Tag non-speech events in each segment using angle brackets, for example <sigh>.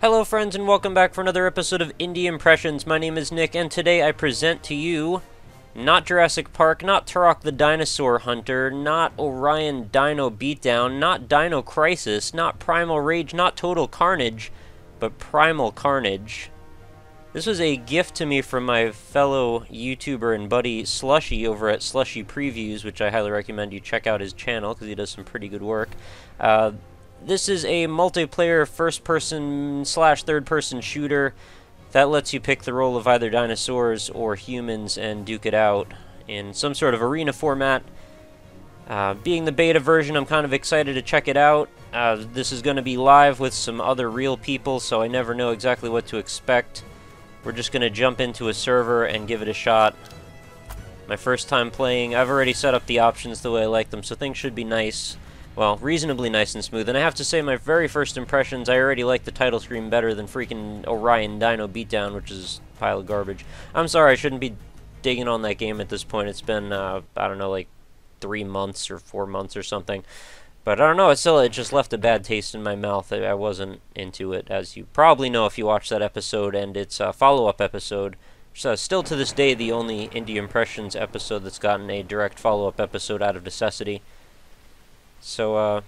Hello friends and welcome back for another episode of Indie Impressions. My name is Nick and today I present to you not Jurassic Park, not Turok the Dinosaur Hunter, not Orion Dino Beatdown, not Dino Crisis, not Primal Rage, not Total Carnage, but Primal Carnage. This was a gift to me from my fellow YouTuber and buddy Slushy over at Slushy Previews, which I highly recommend you check out his channel because he does some pretty good work. Uh, this is a multiplayer first-person slash third-person shooter that lets you pick the role of either dinosaurs or humans and duke it out in some sort of arena format. Uh, being the beta version, I'm kind of excited to check it out. Uh, this is going to be live with some other real people, so I never know exactly what to expect. We're just going to jump into a server and give it a shot. My first time playing, I've already set up the options the way I like them, so things should be nice well, reasonably nice and smooth. And I have to say, my very first impressions, I already like the title screen better than freaking Orion Dino Beatdown, which is a pile of garbage. I'm sorry, I shouldn't be digging on that game at this point. It's been, uh, I don't know, like three months or four months or something. But I don't know, it still it just left a bad taste in my mouth. I, I wasn't into it, as you probably know if you watched that episode, and its a follow-up episode. So still to this day the only Indie Impressions episode that's gotten a direct follow-up episode out of necessity. So, uh,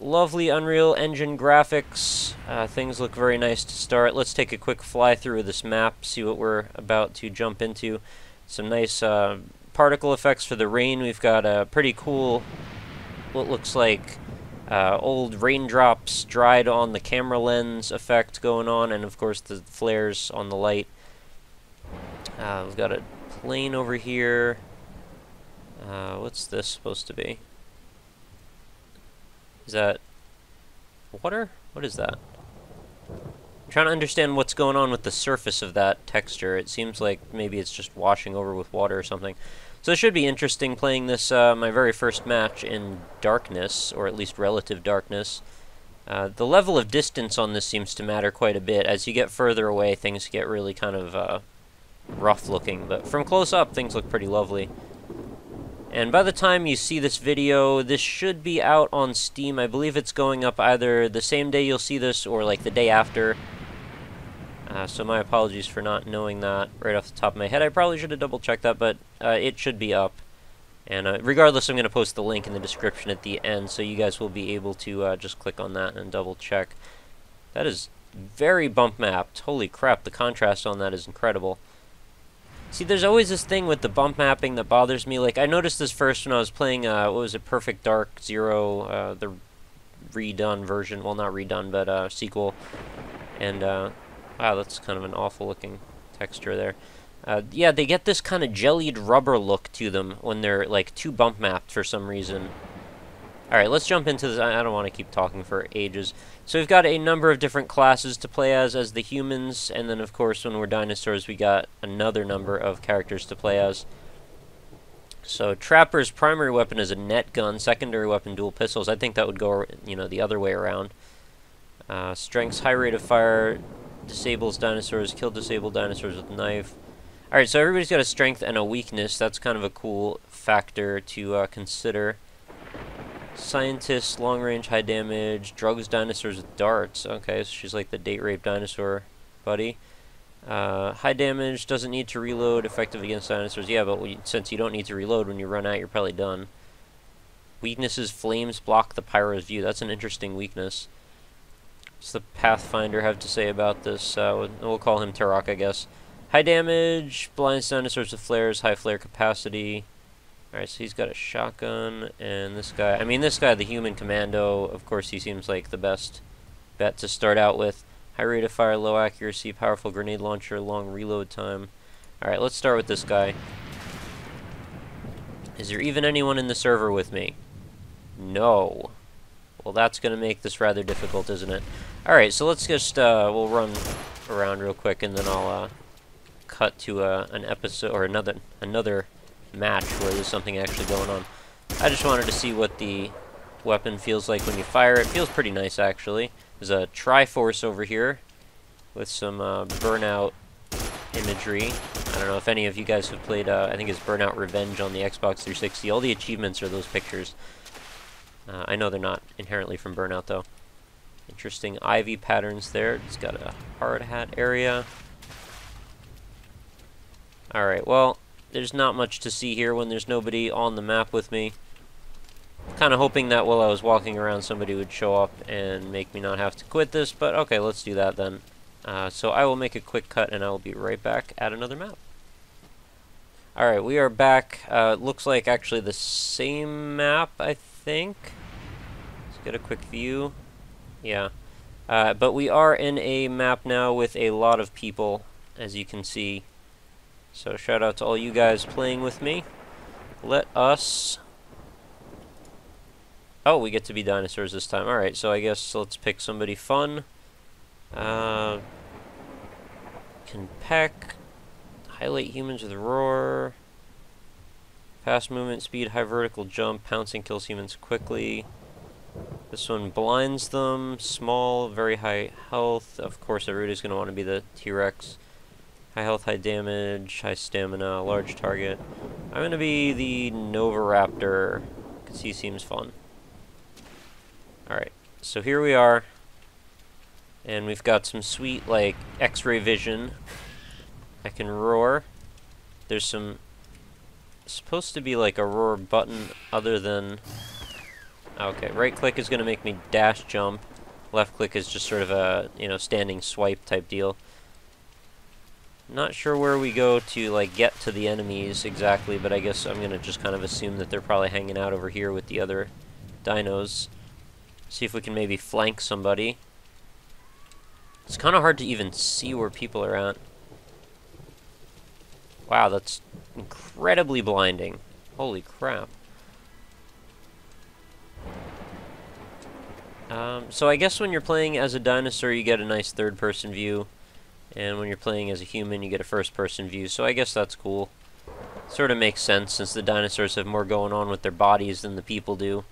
lovely Unreal Engine graphics. Uh, things look very nice to start. Let's take a quick fly through of this map, see what we're about to jump into. Some nice uh, particle effects for the rain. We've got a pretty cool, what looks like uh, old raindrops dried on the camera lens effect going on, and of course the flares on the light. Uh, we've got a plane over here. Uh, what's this supposed to be? Is that water? What is that? I'm trying to understand what's going on with the surface of that texture. It seems like maybe it's just washing over with water or something. So it should be interesting playing this, uh, my very first match in darkness, or at least relative darkness. Uh, the level of distance on this seems to matter quite a bit. As you get further away, things get really kind of uh, rough looking, but from close up, things look pretty lovely. And by the time you see this video, this should be out on Steam. I believe it's going up either the same day you'll see this or like the day after. Uh, so my apologies for not knowing that right off the top of my head. I probably should have double checked that, but uh, it should be up. And uh, regardless, I'm going to post the link in the description at the end, so you guys will be able to uh, just click on that and double check. That is very bump mapped. Holy crap, the contrast on that is incredible. See, there's always this thing with the bump mapping that bothers me. Like, I noticed this first when I was playing, uh, what was it, Perfect Dark Zero, uh, the redone version. Well, not redone, but uh, sequel. And, uh, wow, that's kind of an awful looking texture there. Uh, yeah, they get this kind of jellied rubber look to them when they're, like, too bump mapped for some reason. Alright, let's jump into this. I don't want to keep talking for ages. So we've got a number of different classes to play as, as the humans, and then of course when we're dinosaurs we got another number of characters to play as. So Trapper's primary weapon is a net gun, secondary weapon dual pistols. I think that would go, you know, the other way around. Uh, strength's high rate of fire, disables dinosaurs, kill disabled dinosaurs with knife. Alright, so everybody's got a strength and a weakness. That's kind of a cool factor to uh, consider. Scientist, long range, high damage, drugs dinosaurs with darts. Okay, so she's like the date rape dinosaur buddy. Uh, high damage, doesn't need to reload, effective against dinosaurs. Yeah, but we, since you don't need to reload when you run out, you're probably done. Weaknesses, flames block the pyro's view. That's an interesting weakness. What's the Pathfinder have to say about this? Uh, we'll call him Turok, I guess. High damage, blinds dinosaurs with flares, high flare capacity. Alright, so he's got a shotgun, and this guy, I mean, this guy, the human commando, of course, he seems like the best bet to start out with. High rate of fire, low accuracy, powerful grenade launcher, long reload time. Alright, let's start with this guy. Is there even anyone in the server with me? No. Well, that's going to make this rather difficult, isn't it? Alright, so let's just, uh, we'll run around real quick, and then I'll, uh, cut to, uh, an episode, or another, another match where there's something actually going on. I just wanted to see what the weapon feels like when you fire it. Feels pretty nice, actually. There's a Triforce over here with some uh, Burnout imagery. I don't know if any of you guys have played, uh, I think it's Burnout Revenge on the Xbox 360. All the achievements are those pictures. Uh, I know they're not inherently from Burnout, though. Interesting ivy patterns there. It's got a hard hat area. Alright, well, there's not much to see here when there's nobody on the map with me. Kind of hoping that while I was walking around somebody would show up and make me not have to quit this, but okay, let's do that then. Uh, so I will make a quick cut and I will be right back at another map. Alright, we are back. Uh, looks like actually the same map, I think. Let's get a quick view. Yeah. Uh, but we are in a map now with a lot of people, as you can see. So shout out to all you guys playing with me. Let us... Oh, we get to be dinosaurs this time. Alright, so I guess let's pick somebody fun. Uh, can peck. Highlight humans with roar. Fast movement speed, high vertical jump, pouncing kills humans quickly. This one blinds them, small, very high health. Of course, everybody's going to want to be the T-Rex. High health, high damage, high stamina, large target. I'm going to be the Novaraptor, because he seems fun. Alright, so here we are. And we've got some sweet, like, x-ray vision I can roar. There's some... supposed to be like a roar button other than... Okay, right click is going to make me dash jump. Left click is just sort of a, you know, standing swipe type deal. Not sure where we go to, like, get to the enemies exactly, but I guess I'm going to just kind of assume that they're probably hanging out over here with the other dinos. See if we can maybe flank somebody. It's kind of hard to even see where people are at. Wow, that's incredibly blinding. Holy crap. Um, so I guess when you're playing as a dinosaur, you get a nice third-person view. And when you're playing as a human, you get a first-person view. So I guess that's cool. Sort of makes sense, since the dinosaurs have more going on with their bodies than the people do.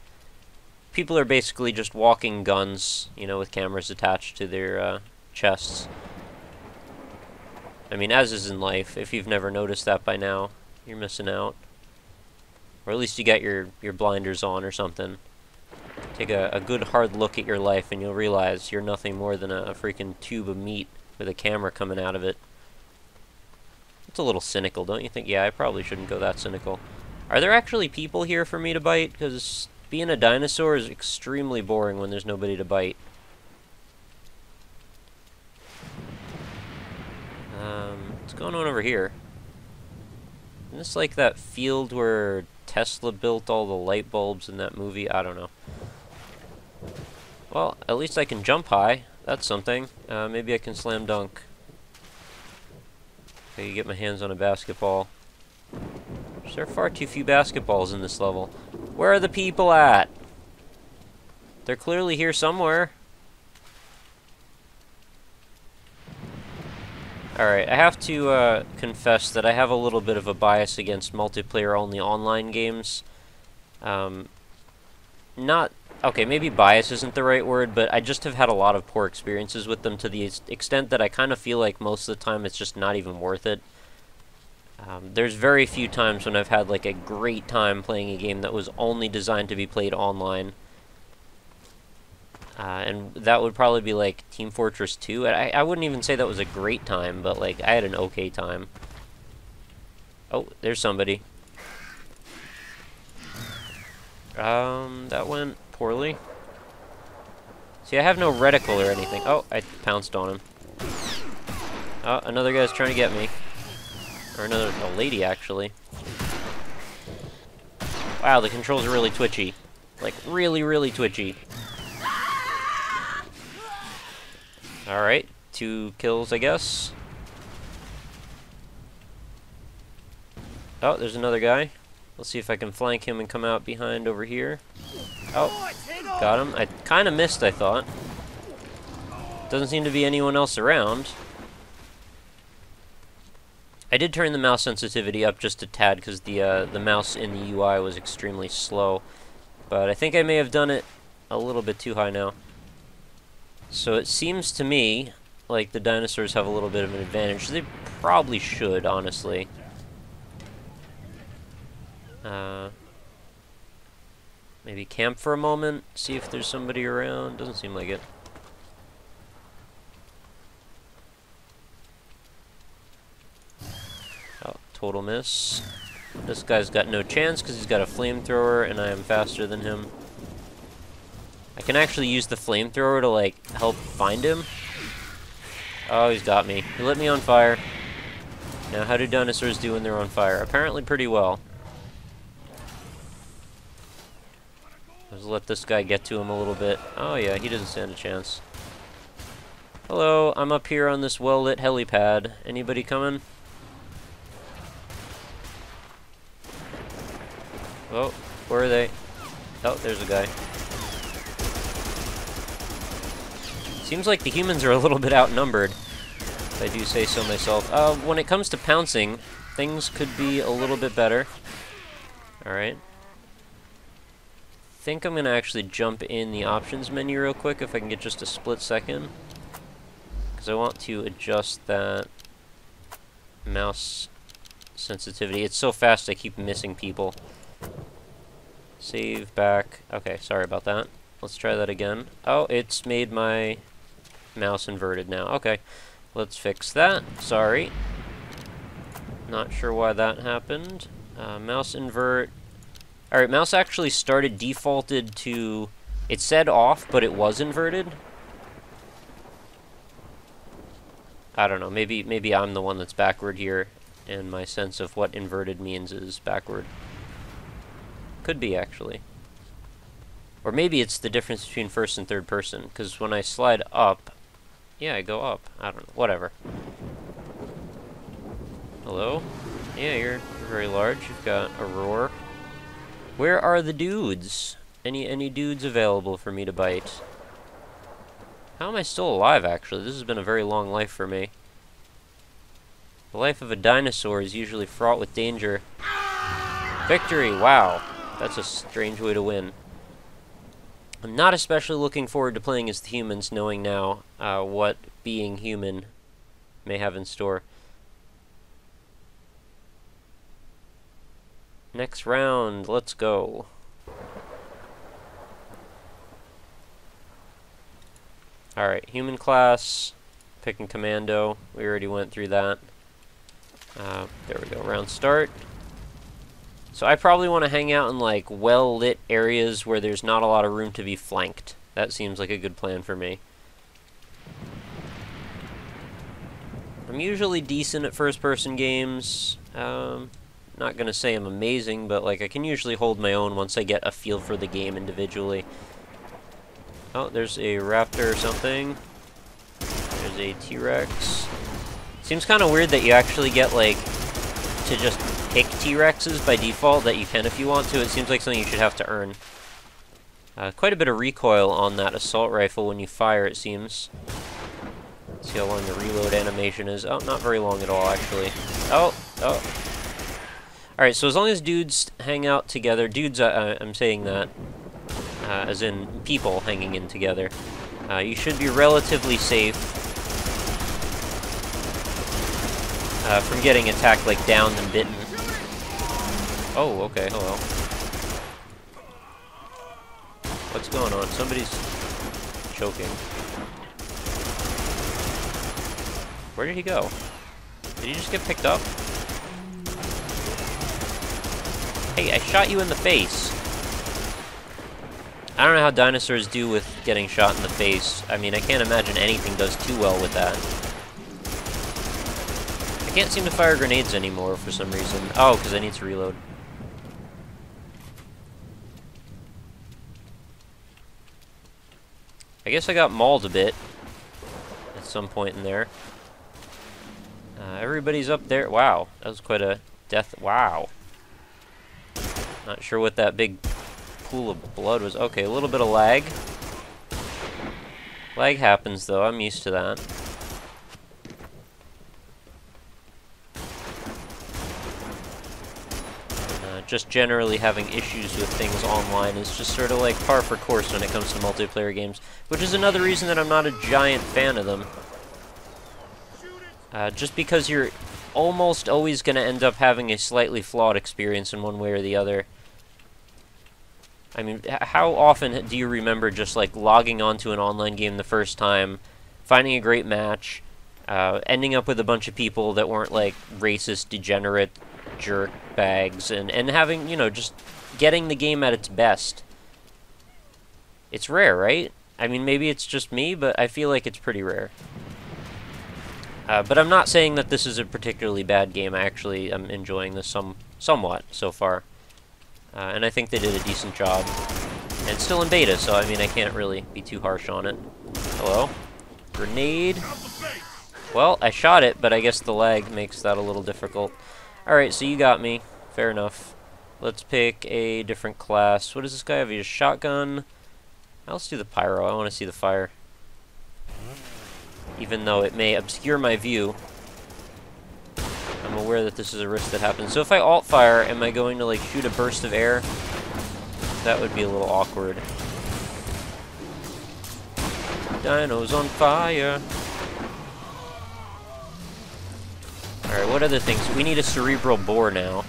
People are basically just walking guns, you know, with cameras attached to their uh, chests. I mean, as is in life, if you've never noticed that by now, you're missing out. Or at least you got your, your blinders on or something. Take a, a good hard look at your life and you'll realize you're nothing more than a, a freaking tube of meat with a camera coming out of it. It's a little cynical, don't you think? Yeah, I probably shouldn't go that cynical. Are there actually people here for me to bite? Because being a dinosaur is extremely boring when there's nobody to bite. Um, what's going on over here? Isn't this like that field where Tesla built all the light bulbs in that movie? I don't know. Well, at least I can jump high. That's something. Uh, maybe I can slam dunk. I can get my hands on a basketball. There are far too few basketballs in this level. Where are the people at? They're clearly here somewhere. Alright, I have to uh, confess that I have a little bit of a bias against multiplayer-only online games. Um, not... Okay, maybe bias isn't the right word, but I just have had a lot of poor experiences with them to the extent that I kind of feel like most of the time it's just not even worth it. Um, there's very few times when I've had like a great time playing a game that was only designed to be played online. Uh, and that would probably be like Team Fortress 2. I, I wouldn't even say that was a great time, but like I had an okay time. Oh, there's somebody. Um, that went poorly. See, I have no reticle or anything. Oh, I pounced on him. Oh, another guy's trying to get me. Or another, a lady, actually. Wow, the controls are really twitchy. Like, really, really twitchy. Alright, two kills, I guess. Oh, there's another guy. Let's see if I can flank him and come out behind over here. Oh, got him. I kind of missed, I thought. Doesn't seem to be anyone else around. I did turn the mouse sensitivity up just a tad because the uh, the mouse in the UI was extremely slow. But I think I may have done it a little bit too high now. So it seems to me like the dinosaurs have a little bit of an advantage. They probably should, honestly. Uh, maybe camp for a moment, see if there's somebody around. Doesn't seem like it. Oh, total miss. This guy's got no chance because he's got a flamethrower and I am faster than him. I can actually use the flamethrower to, like, help find him. Oh, he's got me. He lit me on fire. Now, how do dinosaurs do when they're on fire? Apparently pretty well. Let's let this guy get to him a little bit. Oh yeah, he doesn't stand a chance. Hello, I'm up here on this well-lit helipad. Anybody coming? Oh, where are they? Oh, there's a guy. Seems like the humans are a little bit outnumbered, if I do say so myself. Uh, when it comes to pouncing, things could be a little bit better. Alright think I'm going to actually jump in the options menu real quick if I can get just a split second. Because I want to adjust that mouse sensitivity. It's so fast I keep missing people. Save back. Okay, sorry about that. Let's try that again. Oh, it's made my mouse inverted now. Okay, let's fix that. Sorry. Not sure why that happened. Uh, mouse invert Alright, mouse actually started defaulted to... It said off, but it was inverted. I don't know, maybe maybe I'm the one that's backward here, and my sense of what inverted means is backward. Could be, actually. Or maybe it's the difference between first and third person, because when I slide up... Yeah, I go up. I don't know. Whatever. Hello? Yeah, you're, you're very large. You've got a roar. Where are the dudes? Any any dudes available for me to bite? How am I still alive, actually? This has been a very long life for me. The life of a dinosaur is usually fraught with danger. Victory! Wow. That's a strange way to win. I'm not especially looking forward to playing as the humans, knowing now uh, what being human may have in store. Next round, let's go. Alright, human class, picking commando. We already went through that. Uh, there we go, round start. So I probably want to hang out in like well-lit areas where there's not a lot of room to be flanked. That seems like a good plan for me. I'm usually decent at first-person games. Um, not to say I'm amazing, but like I can usually hold my own once I get a feel for the game individually. Oh, there's a raptor or something. There's a T-Rex. Seems kind of weird that you actually get, like, to just pick T-Rexes by default, that you can if you want to. It seems like something you should have to earn. Uh, quite a bit of recoil on that assault rifle when you fire, it seems. Let's see how long the reload animation is. Oh, not very long at all, actually. Oh, oh, Alright, so as long as dudes hang out together, dudes, uh, I'm saying that, uh, as in people hanging in together, uh, you should be relatively safe uh, from getting attacked, like, down and bitten. Oh, okay, hello. What's going on? Somebody's choking. Where did he go? Did he just get picked up? Hey, I shot you in the face. I don't know how dinosaurs do with getting shot in the face. I mean, I can't imagine anything does too well with that. I can't seem to fire grenades anymore for some reason. Oh, because I need to reload. I guess I got mauled a bit at some point in there. Uh, everybody's up there. Wow, that was quite a death. Wow. Not sure what that big pool of blood was. Okay, a little bit of lag. Lag happens, though. I'm used to that. Uh, just generally having issues with things online is just sort of like par for course when it comes to multiplayer games, which is another reason that I'm not a giant fan of them. Uh, just because you're almost always going to end up having a slightly flawed experience in one way or the other. I mean, how often do you remember just, like, logging onto an online game the first time, finding a great match, uh, ending up with a bunch of people that weren't, like, racist, degenerate jerk bags and, and having, you know, just getting the game at its best. It's rare, right? I mean, maybe it's just me, but I feel like it's pretty rare. Uh, but I'm not saying that this is a particularly bad game. I actually am enjoying this some somewhat so far. Uh, and I think they did a decent job. And it's still in beta, so I mean, I can't really be too harsh on it. Hello? Grenade. Well, I shot it, but I guess the lag makes that a little difficult. Alright, so you got me. Fair enough. Let's pick a different class. What does this guy have? He has a shotgun. Let's do the pyro. I want to see the fire. Even though it may obscure my view, I'm aware that this is a risk that happens. So if I alt fire, am I going to like shoot a burst of air? That would be a little awkward. Dino's on fire. Alright, what other things? We need a cerebral bore now.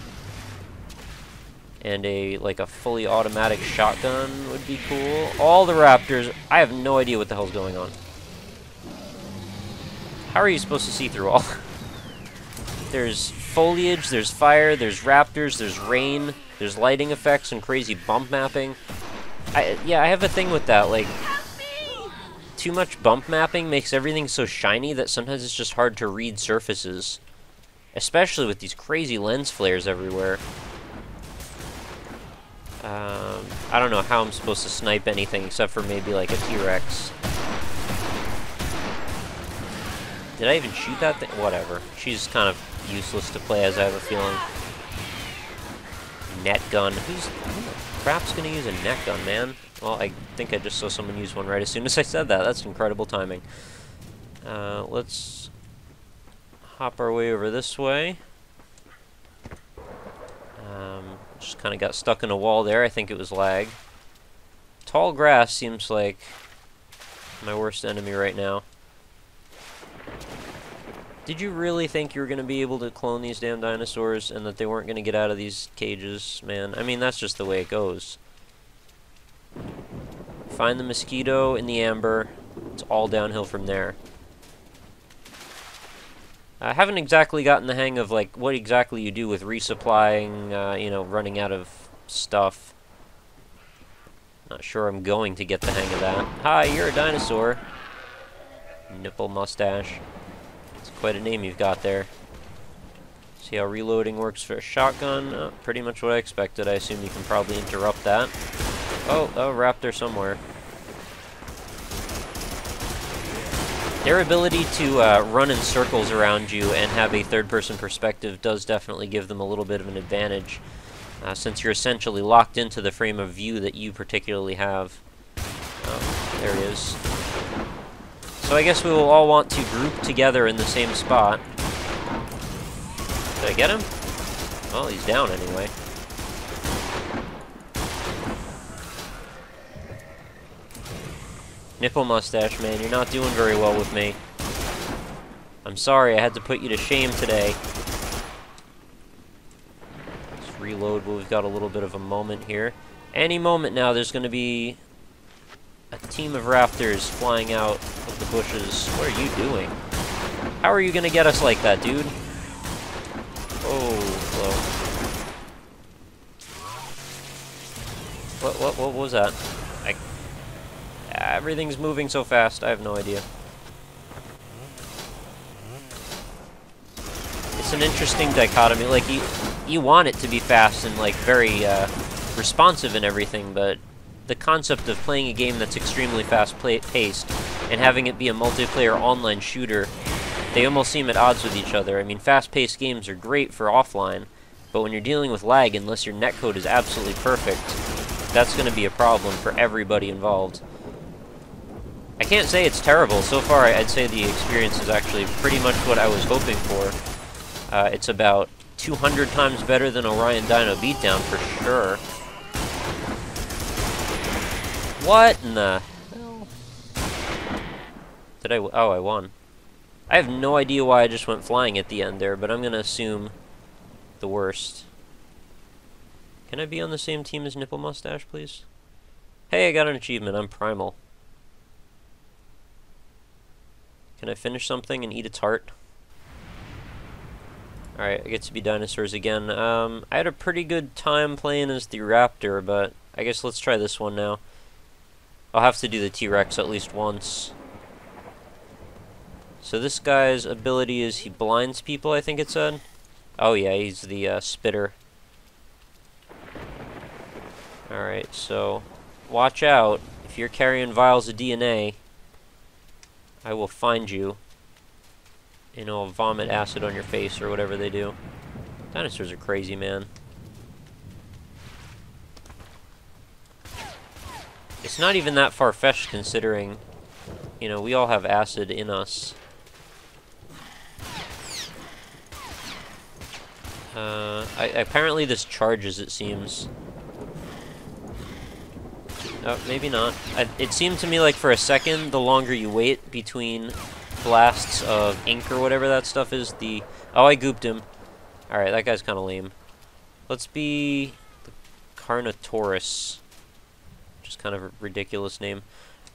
And a, like, a fully automatic shotgun would be cool. All the raptors, I have no idea what the hell's going on. How are you supposed to see through all? There's foliage, there's fire, there's raptors, there's rain, there's lighting effects and crazy bump mapping. I, yeah, I have a thing with that, like, too much bump mapping makes everything so shiny that sometimes it's just hard to read surfaces. Especially with these crazy lens flares everywhere. Um, I don't know how I'm supposed to snipe anything except for maybe like a T-Rex. Did I even shoot that thing? Whatever. She's kind of useless to play as I have a feeling. Net gun. Who's who crap's gonna use a net gun, man? Well, I think I just saw someone use one right as soon as I said that. That's incredible timing. Uh, let's hop our way over this way. Um, just kind of got stuck in a wall there. I think it was lag. Tall grass seems like my worst enemy right now. Did you really think you were going to be able to clone these damn dinosaurs and that they weren't going to get out of these cages, man? I mean, that's just the way it goes. Find the mosquito in the amber. It's all downhill from there. I haven't exactly gotten the hang of like what exactly you do with resupplying, uh, you know, running out of stuff. Not sure I'm going to get the hang of that. Hi, you're a dinosaur. Nipple mustache. It's quite a name you've got there. See how reloading works for a shotgun? Uh, pretty much what I expected. I assume you can probably interrupt that. Oh, oh, raptor somewhere. Their ability to uh, run in circles around you and have a third-person perspective does definitely give them a little bit of an advantage, uh, since you're essentially locked into the frame of view that you particularly have. Oh, there he is. So I guess we will all want to group together in the same spot. Did I get him? Well, he's down anyway. Nipple mustache, man, you're not doing very well with me. I'm sorry, I had to put you to shame today. Let's reload, but we've got a little bit of a moment here. Any moment now, there's going to be team of raptors flying out of the bushes. What are you doing? How are you to get us like that, dude? Oh. What, what, what was that? Everything's moving so fast, I have no idea. It's an interesting dichotomy. Like, you, you want it to be fast and, like, very uh, responsive and everything, but the concept of playing a game that's extremely fast-paced and having it be a multiplayer online shooter, they almost seem at odds with each other. I mean, fast-paced games are great for offline, but when you're dealing with lag, unless your netcode is absolutely perfect, that's going to be a problem for everybody involved. I can't say it's terrible. So far, I'd say the experience is actually pretty much what I was hoping for. Uh, it's about 200 times better than Orion Dino Beatdown for sure. What in the hell? Did I... oh, I won. I have no idea why I just went flying at the end there, but I'm to assume the worst. Can I be on the same team as Nipple Mustache, please? Hey, I got an achievement. I'm Primal. Can I finish something and eat its heart? Alright, I get to be dinosaurs again. Um, I had a pretty good time playing as the raptor, but I guess let's try this one now. I'll have to do the T-Rex at least once. So this guy's ability is he blinds people, I think it said. Oh yeah, he's the uh, spitter. Alright, so watch out. If you're carrying vials of DNA, I will find you. And I'll vomit acid on your face or whatever they do. Dinosaurs are crazy, man. It's not even that far-fetched considering, you know, we all have acid in us. Uh, I, apparently this charges, it seems. Oh, maybe not. I, it seemed to me like for a second, the longer you wait between blasts of ink or whatever that stuff is, the... Oh, I gooped him. Alright, that guy's kind of lame. Let's be the Carnotaurus. Just kind of a ridiculous name.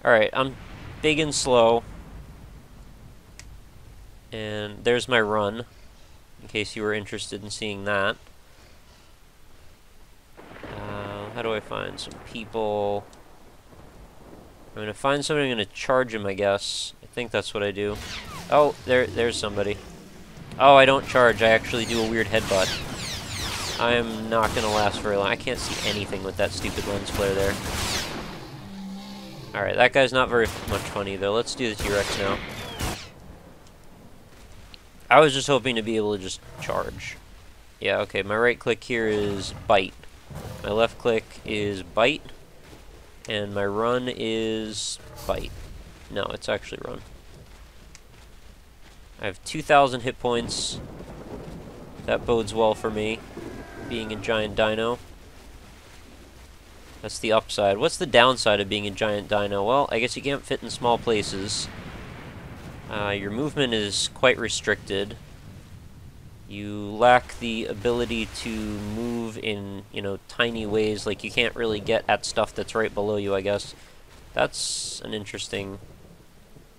Alright, I'm big and slow. And there's my run, in case you were interested in seeing that. Uh, how do I find some people? I'm gonna find somebody, I'm gonna charge him, I guess. I think that's what I do. Oh, there, there's somebody. Oh, I don't charge, I actually do a weird headbutt. I am not gonna last very long. I can't see anything with that stupid lens flare there. Alright, that guy's not very much fun either. Let's do the T-Rex now. I was just hoping to be able to just charge. Yeah, okay, my right click here is bite. My left click is bite. And my run is bite. No, it's actually run. I have 2,000 hit points. That bodes well for me, being a giant dino. That's the upside. What's the downside of being a giant dino? Well, I guess you can't fit in small places. Uh, your movement is quite restricted. You lack the ability to move in, you know, tiny ways. Like, you can't really get at stuff that's right below you, I guess. That's an interesting...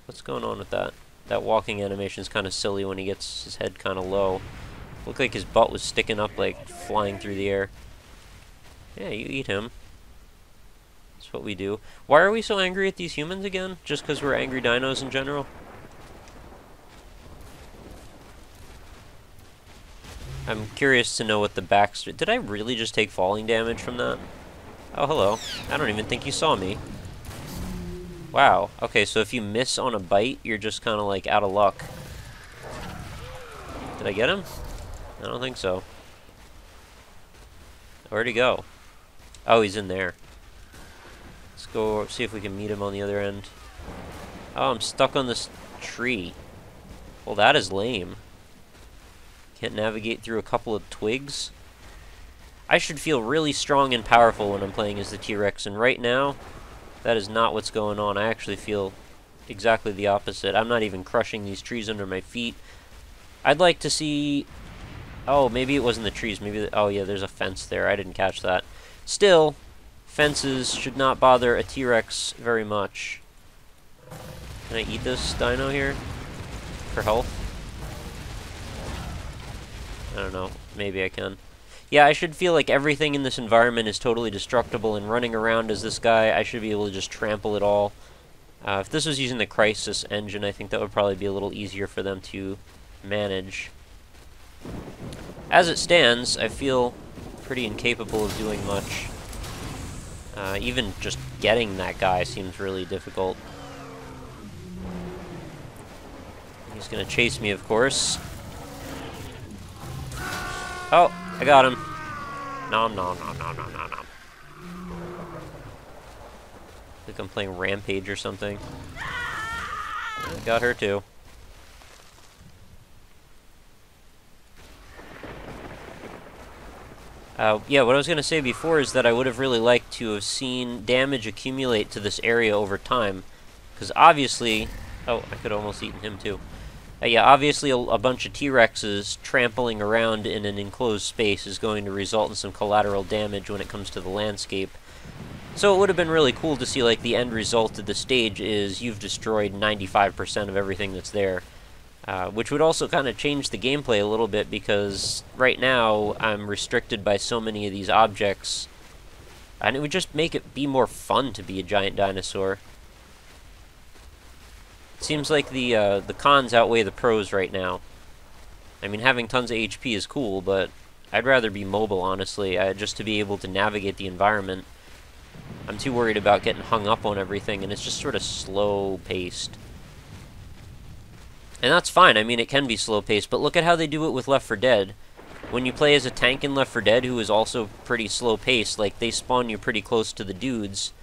What's going on with that? That walking animation is kind of silly when he gets his head kind of low. Looked like his butt was sticking up, like, flying through the air. Yeah, you eat him. That's what we do. Why are we so angry at these humans again? Just because we're angry dinos in general? I'm curious to know what the backstory... Did I really just take falling damage from that? Oh, hello. I don't even think you saw me. Wow. Okay, so if you miss on a bite, you're just kind of like out of luck. Did I get him? I don't think so. Where'd he go? Oh, he's in there. Let's go see if we can meet him on the other end. Oh, I'm stuck on this tree. Well, that is lame. Can't navigate through a couple of twigs. I should feel really strong and powerful when I'm playing as the T-Rex, and right now, that is not what's going on. I actually feel exactly the opposite. I'm not even crushing these trees under my feet. I'd like to see... Oh, maybe it wasn't the trees. Maybe... The... Oh, yeah, there's a fence there. I didn't catch that. Still, fences should not bother a T-Rex very much. Can I eat this dino here? For health? I don't know. Maybe I can. Yeah, I should feel like everything in this environment is totally destructible, and running around as this guy, I should be able to just trample it all. Uh, if this was using the Crysis engine, I think that would probably be a little easier for them to manage. As it stands, I feel pretty incapable of doing much. Uh, even just getting that guy seems really difficult. He's gonna chase me, of course. Oh, I got him. Nom nom nom nom nom nom nom. Like I'm playing Rampage or something. Got her too. Uh, yeah, what I was going to say before is that I would have really liked to have seen damage accumulate to this area over time. Because obviously... Oh, I could almost eaten him too. Uh, yeah, obviously a, a, bunch of T-Rexes trampling around in an enclosed space is going to result in some collateral damage when it comes to the landscape. So it would have been really cool to see, like, the end result of the stage is you've destroyed 95% of everything that's there. Uh, which would also kind of change the gameplay a little bit because right now I'm restricted by so many of these objects and it would just make it be more fun to be a giant dinosaur. Seems like the uh, the cons outweigh the pros right now. I mean, having tons of HP is cool, but I'd rather be mobile, honestly, uh, just to be able to navigate the environment. I'm too worried about getting hung up on everything, and it's just sort of slow-paced. And that's fine, I mean, it can be slow-paced, but look at how they do it with Left 4 Dead. When you play as a tank in Left 4 Dead, who is also pretty slow-paced, like, they spawn you pretty close to the dudes,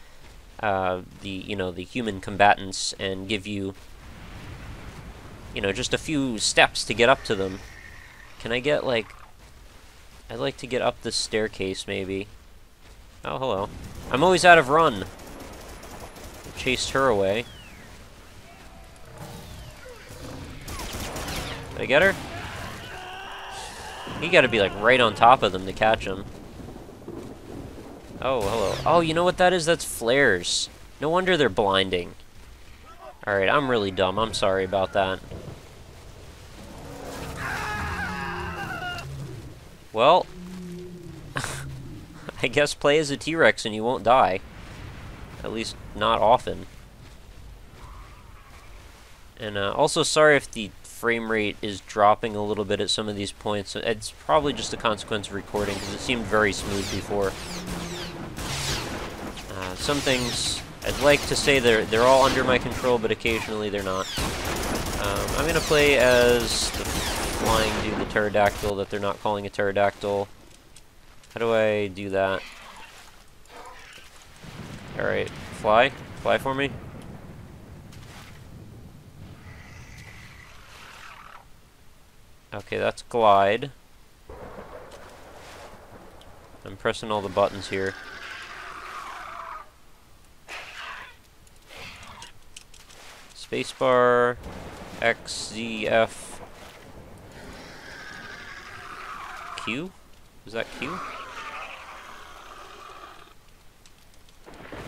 uh, the, you know, the human combatants, and give you, you know, just a few steps to get up to them. Can I get, like... I'd like to get up the staircase, maybe. Oh, hello. I'm always out of run. Chased her away. Did I get her? You gotta be like right on top of them to catch them. Oh, hello. Oh, you know what that is? That's flares. No wonder they're blinding. Alright, I'm really dumb. I'm sorry about that. Well, <laughs> I guess play as a T-Rex and you won't die. At least, not often. And uh, also, sorry if the frame rate is dropping a little bit at some of these points. It's probably just a consequence of recording, because it seemed very smooth before. Uh, some things, I'd like to say they're, they're all under my control, but occasionally they're not. Um, I'm going to play as the flying dude, the pterodactyl, that they're not calling a pterodactyl. How do I do that? Alright, fly. Fly for me. Okay, that's glide. I'm pressing all the buttons here. Spacebar, X, Z, F, Q? Is that Q?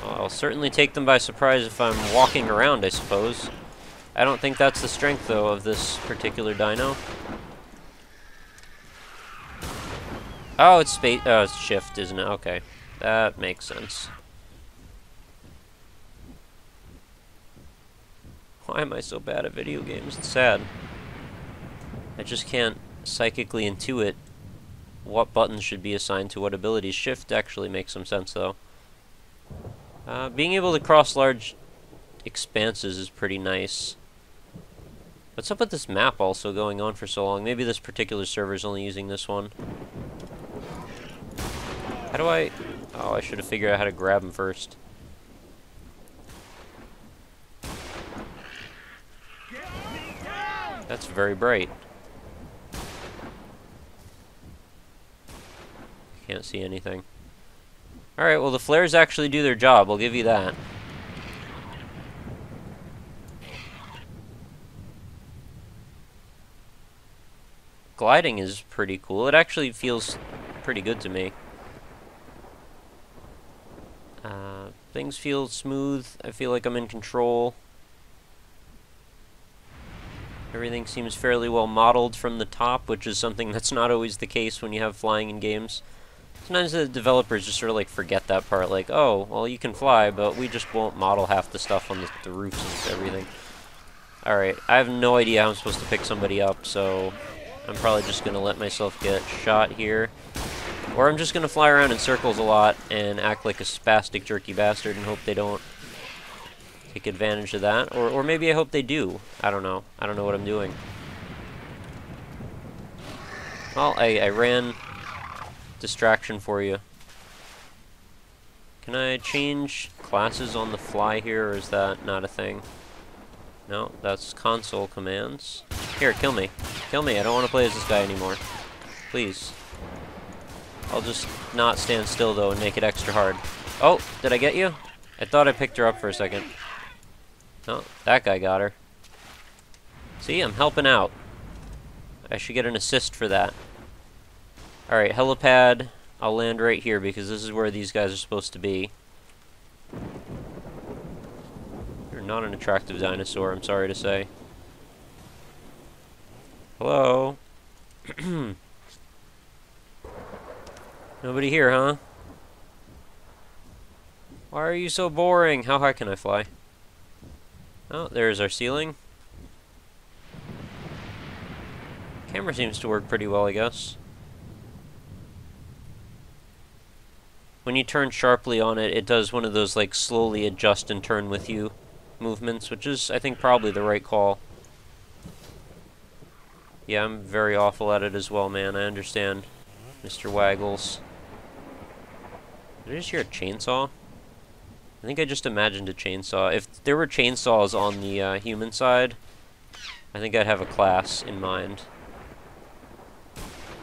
I'll certainly take them by surprise if I'm walking around, I suppose. I don't think that's the strength, though, of this particular dino. Oh, it's space. Oh, it's shift, isn't it? Okay, that makes sense. Why am I so bad at video games? It's sad. I just can't psychically intuit what buttons should be assigned to what abilities. Shift actually makes some sense, though. Uh, being able to cross large expanses is pretty nice. What's up with this map also going on for so long? Maybe this particular server is only using this one. How do I... Oh, I should have figured out how to grab him first. That's very bright. Can't see anything. Alright, well the flares actually do their job, I'll give you that. Gliding is pretty cool. It actually feels pretty good to me. Uh, things feel smooth. I feel like I'm in control. Everything seems fairly well modeled from the top, which is something <laughs> that's not always the case when you have flying in games. Sometimes the developers just sort of like forget that part, like, oh, well you can fly, but we just won't model half the stuff on the, the roofs and everything. Alright, I have no idea how I'm supposed to pick somebody up, so I'm probably just going to let myself get shot here. Or I'm just going to fly around in circles a lot and act like a spastic jerky bastard and hope they don't take advantage of that. Or, or maybe I hope they do. I don't know. I don't know what I'm doing. Well, I, I ran distraction for you. Can I change classes on the fly here, or is that not a thing? No, that's console commands. Here, kill me. Kill me, I don't want to play as this guy anymore. Please. I'll just not stand still, though, and make it extra hard. Oh, did I get you? I thought I picked her up for a second. No, that guy got her. See, I'm helping out. I should get an assist for that. Alright, helipad. I'll land right here because this is where these guys are supposed to be. You're not an attractive dinosaur, I'm sorry to say. Hello? <clears throat> Nobody here, huh? Why are you so boring? How high can I fly? Oh, there's our ceiling. Camera seems to work pretty well, I guess. When you turn sharply on it, it does one of those, like, slowly adjust and turn with you movements, which is, I think, probably the right call. Yeah, I'm very awful at it as well, man. I understand. Mr. Waggles. Did I just hear a chainsaw? I think I just imagined a chainsaw. If there were chainsaws on the uh, human side, I think I'd have a class in mind.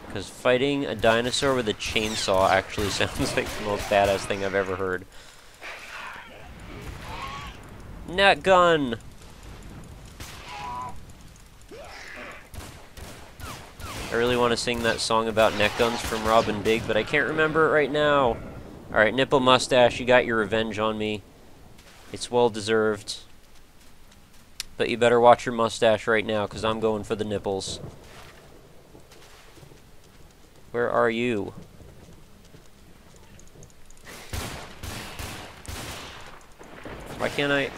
Because fighting a dinosaur with a chainsaw actually <laughs> sounds like the most badass thing I've ever heard. Net gun! I really want to sing that song about net guns from Robin Big, but I can't remember it right now. Alright, Nipple Mustache, you got your revenge on me. It's well deserved. But you better watch your mustache right now, because I'm going for the nipples. Where are you? Why can't I...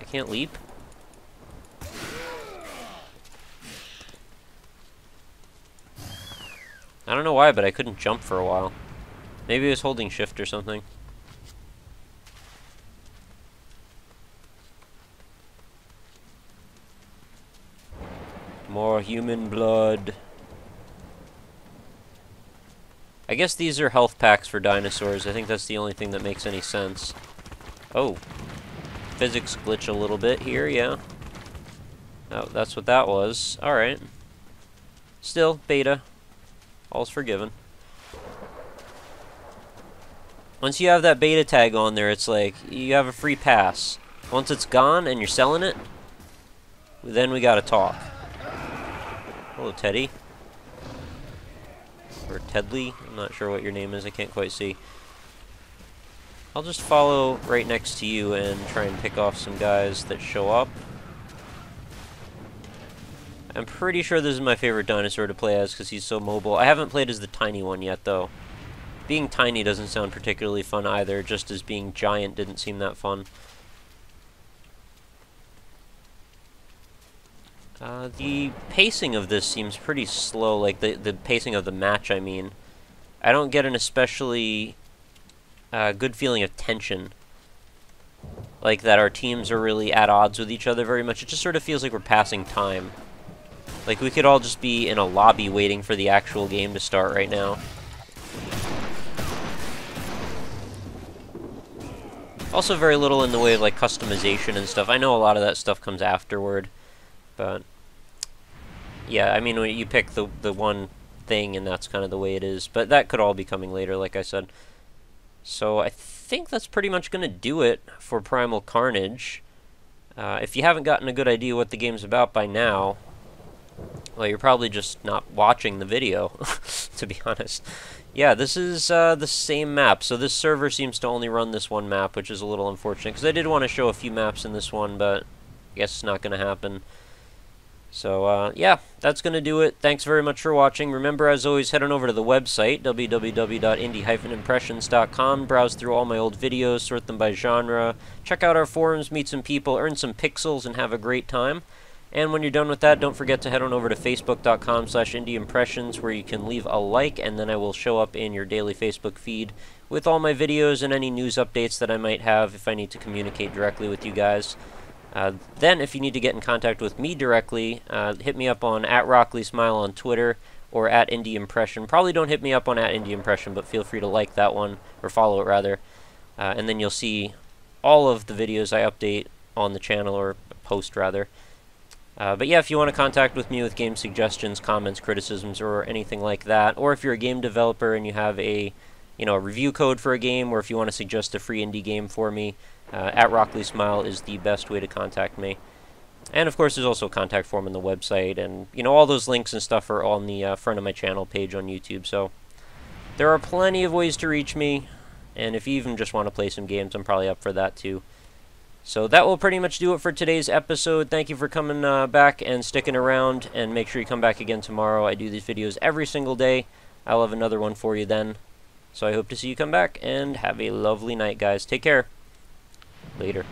I can't leap? I don't know why, but I couldn't jump for a while. Maybe I was holding shift or something. More human blood. I guess these are health packs for dinosaurs. I think that's the only thing that makes any sense. Oh. Physics glitch a little bit here, yeah. Oh, that's what that was. Alright. Still, beta. All's forgiven. Once you have that beta tag on there, it's like, you have a free pass. Once it's gone and you're selling it, then we gotta talk. Hello, Teddy. Or Tedley. I'm not sure what your name is. I can't quite see. I'll just follow right next to you and try and pick off some guys that show up. I'm pretty sure this is my favorite dinosaur to play as because he's so mobile. I haven't played as the tiny one yet, though. Being tiny doesn't sound particularly fun either, just as being giant didn't seem that fun. Uh, the pacing of this seems pretty slow, like the, the pacing of the match, I mean. I don't get an especially uh, good feeling of tension. Like that our teams are really at odds with each other very much. It just sort of feels like we're passing time. Like we could all just be in a lobby waiting for the actual game to start right now. Also very little in the way of like customization and stuff. I know a lot of that stuff comes afterward, but yeah, I mean, you pick the, the one thing, and that's kind of the way it is. But that could all be coming later, like I said. So I think that's pretty much going to do it for Primal Carnage. Uh, if you haven't gotten a good idea what the game's about by now, well, you're probably just not watching the video, <laughs> to be honest. Yeah, this is uh, the same map. So this server seems to only run this one map, which is a little unfortunate, because I did want to show a few maps in this one, but I guess it's not going to happen. So, uh, yeah, that's going to do it. Thanks very much for watching. Remember, as always, head on over to the website, www.indie-impressions.com. Browse through all my old videos, sort them by genre. Check out our forums, meet some people, earn some pixels, and have a great time. And when you're done with that, don't forget to head on over to facebook.com slash indieimpressions, where you can leave a like, and then I will show up in your daily Facebook feed with all my videos and any news updates that I might have if I need to communicate directly with you guys. Uh, then, if you need to get in contact with me directly, uh, hit me up on at RockLeeSmile on Twitter or at Indie Impression. Probably don't hit me up on at Indie Impression, but feel free to like that one or follow it rather, uh, and then you'll see all of the videos I update on the channel or post rather. Uh, but yeah, if you want to contact with me with game suggestions, comments, criticisms, or anything like that, or if you're a game developer and you have a you know a review code for a game, or if you want to suggest a free indie game for me, uh, at RockLeeSmile is the best way to contact me. And of course, there's also a contact form on the website, and you know all those links and stuff are on the uh, front of my channel page on YouTube. So there are plenty of ways to reach me, and if you even just want to play some games, I'm probably up for that too. So that will pretty much do it for today's episode. Thank you for coming uh, back and sticking around, and make sure you come back again tomorrow. I do these videos every single day. I'll have another one for you then. So I hope to see you come back, and have a lovely night, guys. Take care. Later.